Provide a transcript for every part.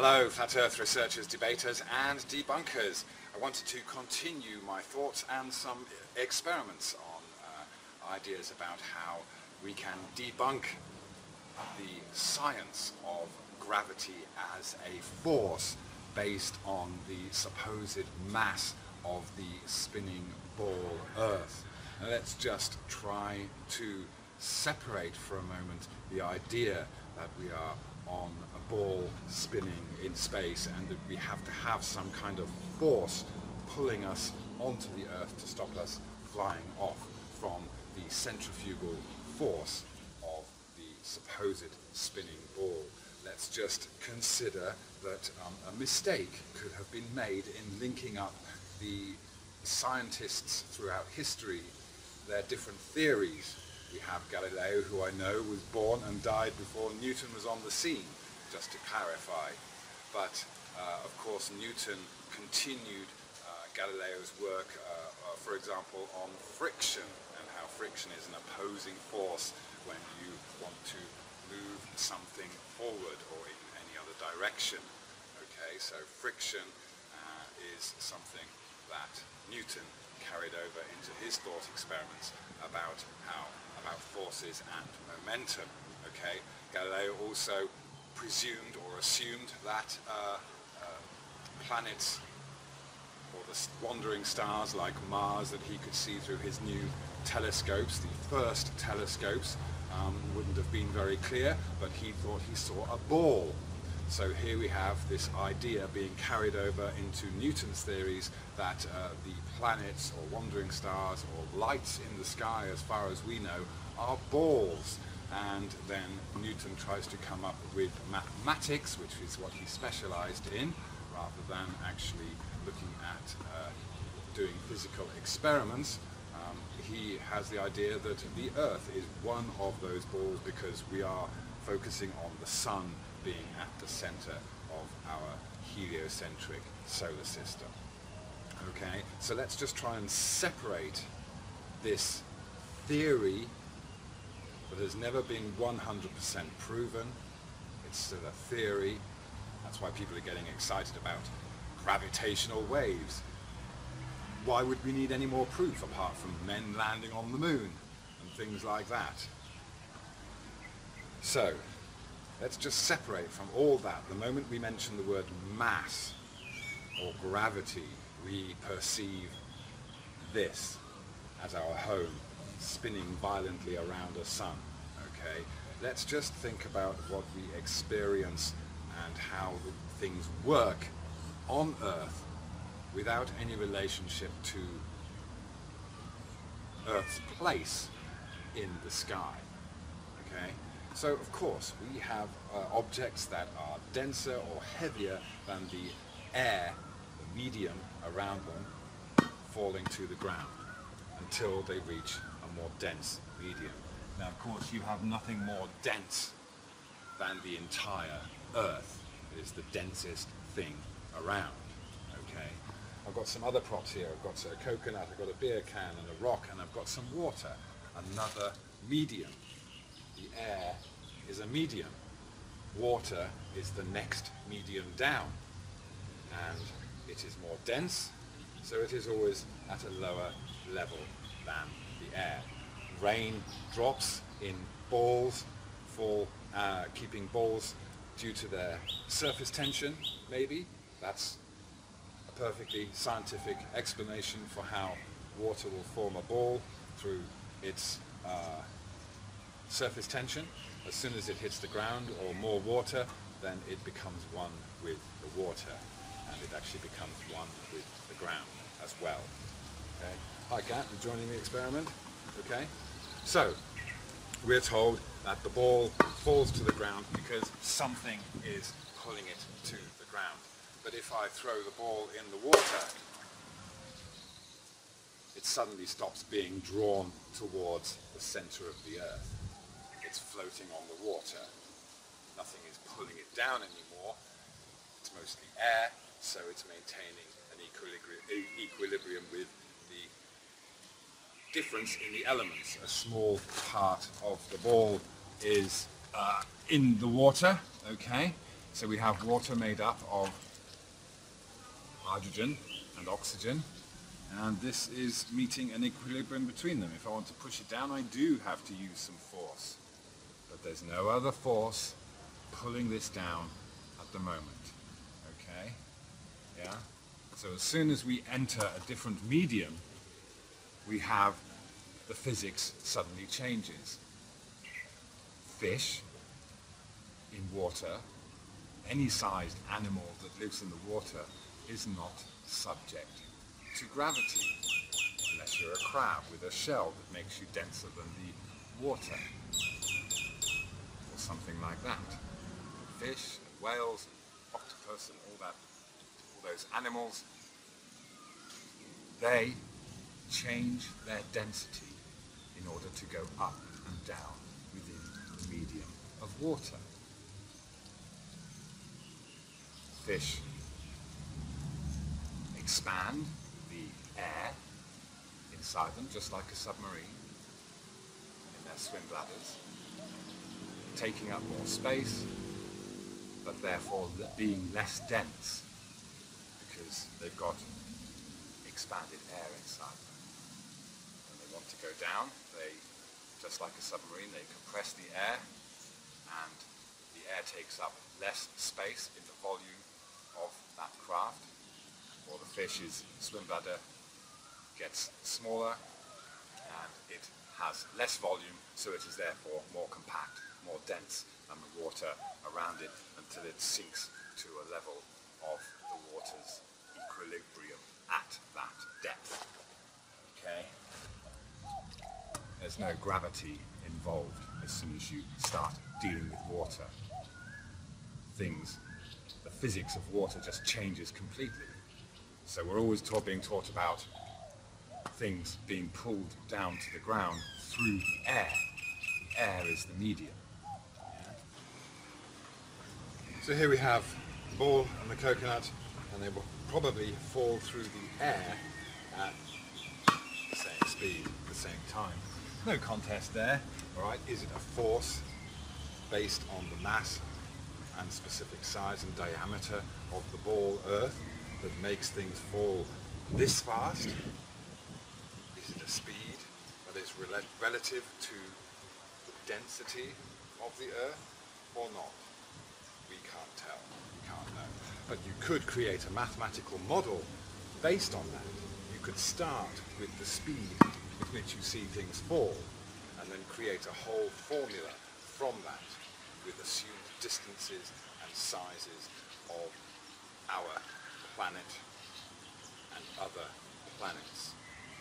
Hello, Flat Earth researchers, debaters and debunkers. I wanted to continue my thoughts and some experiments on uh, ideas about how we can debunk the science of gravity as a force based on the supposed mass of the spinning ball Earth. Now let's just try to separate for a moment the idea that we are on a ball spinning in space and that we have to have some kind of force pulling us onto the Earth to stop us flying off from the centrifugal force of the supposed spinning ball. Let's just consider that um, a mistake could have been made in linking up the scientists throughout history, their different theories we have Galileo, who I know was born and died before Newton was on the scene, just to clarify. But uh, of course Newton continued uh, Galileo's work, uh, uh, for example, on friction and how friction is an opposing force when you want to move something forward or in any other direction. Okay, so friction uh, is something that Newton carried over into his thought experiments about how about forces and momentum. Okay, Galileo also presumed or assumed that uh, uh, planets or the wandering stars like Mars that he could see through his new telescopes, the first telescopes, um, wouldn't have been very clear, but he thought he saw a ball. So here we have this idea being carried over into Newton's theories that uh, the planets or wandering stars or lights in the sky as far as we know are balls. And then Newton tries to come up with mathematics which is what he specialized in rather than actually looking at uh, doing physical experiments. Um, he has the idea that the earth is one of those balls because we are focusing on the sun being at the center of our heliocentric solar system. Okay, so let's just try and separate this theory that has never been 100% proven. It's still a theory. That's why people are getting excited about gravitational waves. Why would we need any more proof apart from men landing on the moon and things like that? So, let's just separate from all that the moment we mention the word mass or gravity we perceive this as our home spinning violently around a sun okay? Let's just think about what we experience and how things work on earth without any relationship to earth's place in the sky okay? So of course we have uh, objects that are denser or heavier than the air the medium around them falling to the ground until they reach more dense medium. Now of course you have nothing more dense than the entire Earth. It is the densest thing around. Okay. I've got some other props here. I've got a coconut, I've got a beer can and a rock and I've got some water. Another medium. The air is a medium. Water is the next medium down. And it is more dense, so it is always at a lower level than air. Rain drops in balls, fall, uh, keeping balls due to their surface tension, maybe. That's a perfectly scientific explanation for how water will form a ball through its uh, surface tension. As soon as it hits the ground or more water, then it becomes one with the water and it actually becomes one with the ground as well. Hi Kat, you're joining the experiment? Okay. So, we're told that the ball falls to the ground because something is pulling it to the ground. But if I throw the ball in the water, it suddenly stops being drawn towards the center of the earth. It's floating on the water. Nothing is pulling it down anymore. It's mostly air so it's maintaining an equilibrium with the difference in the elements. A small part of the ball is uh, in the water, okay? So we have water made up of hydrogen and oxygen, and this is meeting an equilibrium between them. If I want to push it down, I do have to use some force. But there's no other force pulling this down at the moment. Okay? Yeah? So as soon as we enter a different medium, we have the physics suddenly changes. Fish in water, any sized animal that lives in the water, is not subject to gravity, unless you're a crab with a shell that makes you denser than the water, or something like that. Fish, and whales, and octopus, and all that, all those animals, they change their density in order to go up and down within the medium of water. Fish expand the air inside them, just like a submarine, in their swim bladders, taking up more space, but therefore being less dense because they've got expanded air inside. To go down, they, just like a submarine, they compress the air and the air takes up less space in the volume of that craft, or the fish's swim bladder gets smaller and it has less volume, so it is therefore more compact, more dense than the water around it until it sinks to a level of the water's equilibrium at that depth. Okay? There's no gravity involved as soon as you start dealing with water. Things, the physics of water just changes completely. So we're always taught, being taught about things being pulled down to the ground through the air. The air is the medium. So here we have the ball and the coconut, and they will probably fall through the air at the same speed at the same time. No contest there, alright? Is it a force based on the mass and specific size and diameter of the ball Earth that makes things fall this fast? Is it a speed that is rel relative to the density of the Earth or not? We can't tell. We can't know. But you could create a mathematical model based on that. You could start with the speed with which you see things fall and then create a whole formula from that with assumed distances and sizes of our planet and other planets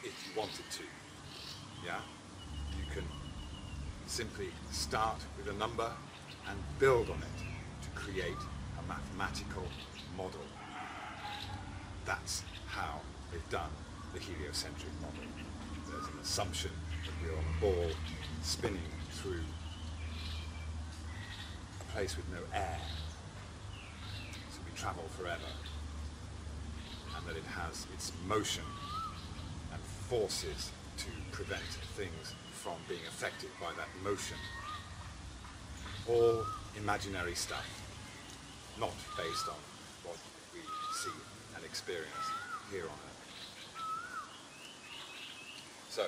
if you wanted to. Yeah? You can simply start with a number and build on it to create a mathematical model. That's how they've done the heliocentric model. There's an assumption that we're on a ball spinning through a place with no air. So we travel forever. And that it has its motion and forces to prevent things from being affected by that motion. All imaginary stuff, not based on what we see and experience here on Earth. So,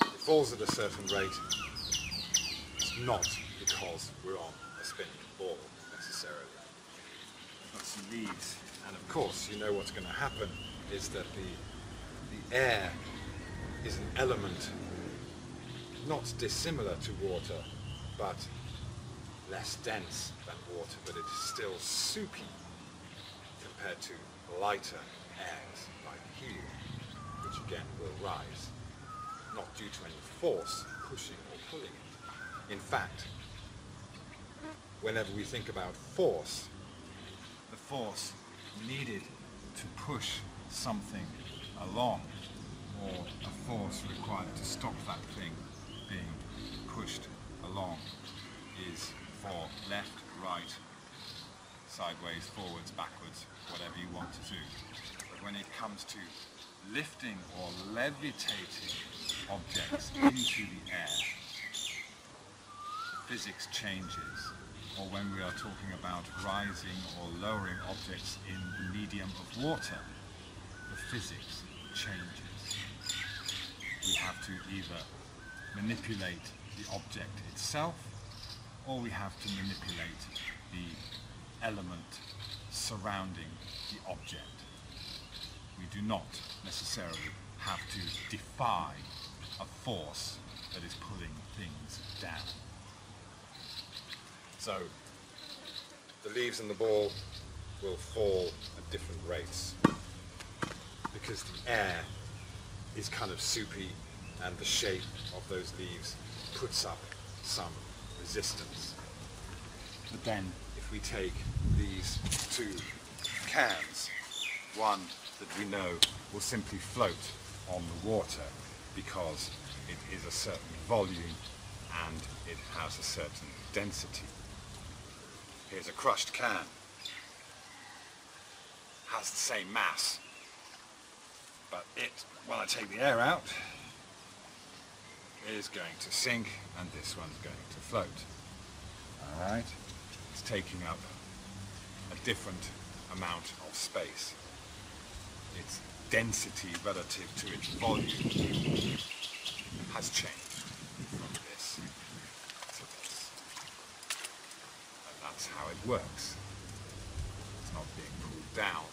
it falls at a certain rate, it's not because we're on a spinning ball necessarily. Got some leaves, and of course you know what's going to happen is that the the air is an element not dissimilar to water, but less dense than water, but it is still soupy compared to lighter airs. like helium, which again will rise, not due to any force pushing or pulling it. In fact, whenever we think about force, the force needed to push something along or a force required to stop that thing being pushed along is for left, right, sideways, forwards, backwards, whatever you want to do. But when it comes to lifting or levitating objects into the air, physics changes or when we are talking about rising or lowering objects in the medium of water, the physics changes. We have to either manipulate the object itself or we have to manipulate the element surrounding the object. We do not necessarily have to defy a force that is pulling things down. So the leaves and the ball will fall at different rates because the air is kind of soupy and the shape of those leaves puts up some resistance. But then if we take these two cans, one that we know will simply float on the water because it is a certain volume and it has a certain density. Here's a crushed can. Has the same mass. But it, when I take the air out, is going to sink and this one's going to float. Alright? It's taking up a different amount of space. Its density relative to its volume has changed from this to this. And that's how it works. It's not being pulled down